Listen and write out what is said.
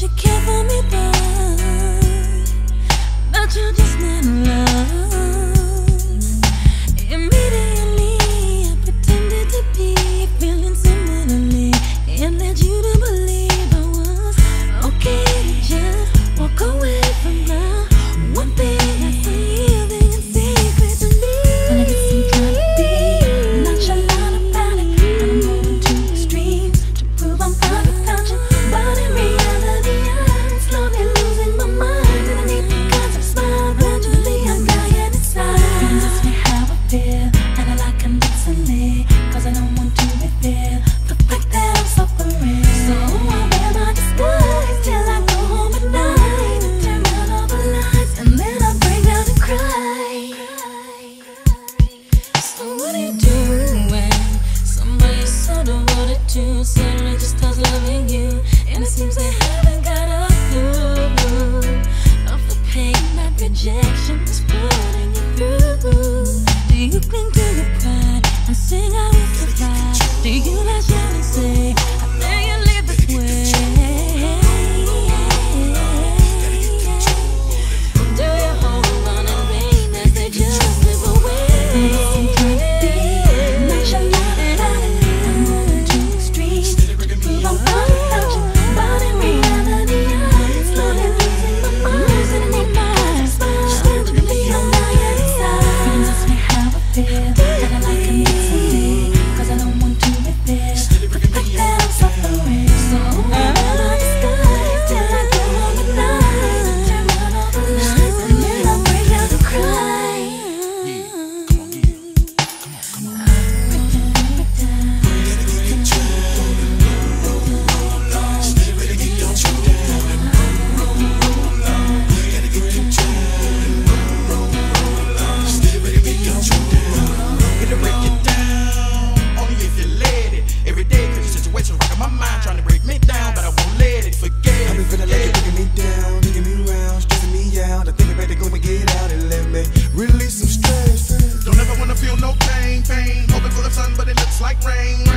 She can't me but but you just. objections it looks like rain.